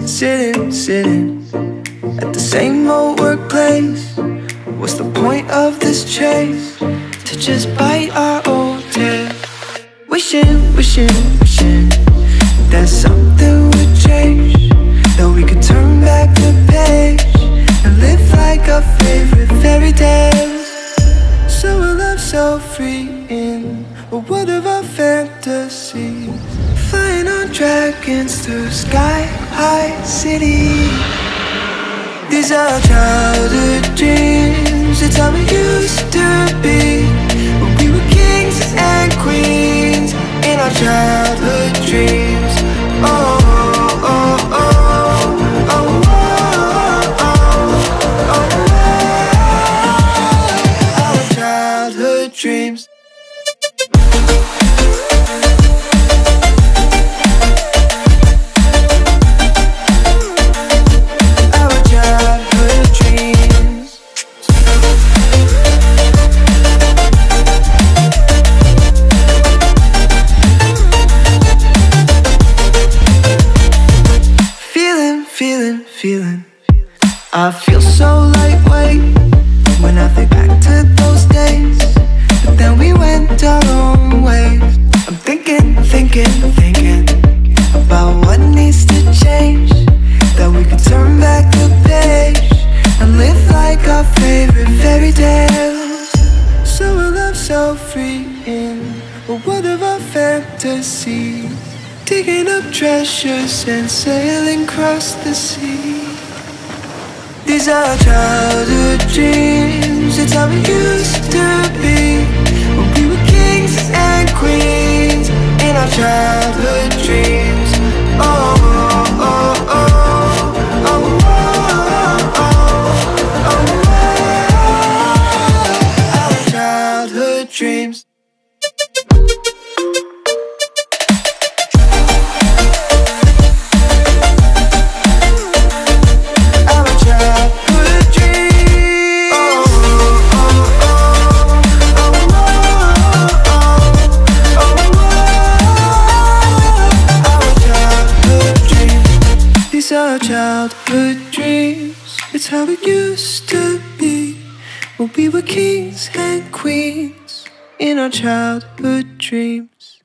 sitting, sitting at the same old workplace. What's the point of this chase? To just bite our old tail. Wishing, wishing, wishing that something would change. That we could turn back the page and live like our favorite fairy tales. So a love so free in a world of our fantasies. Dragons through sky high cities. These are childhood dreams. It's how we used to be. Feeling, feeling. I feel so lightweight when I think back to those days. But then we went our own ways. I'm thinking, thinking, thinking about what needs to change. That we could turn back the page and live like our favorite fairy tales. So a love so free in a world of our fantasies. Digging up treasures and sailing across the sea. These are childhood dreams. It's how we used to be. When we were kings and queens in our childhood These childhood dreams. It's how it used to be when we were kings and queens in our childhood dreams.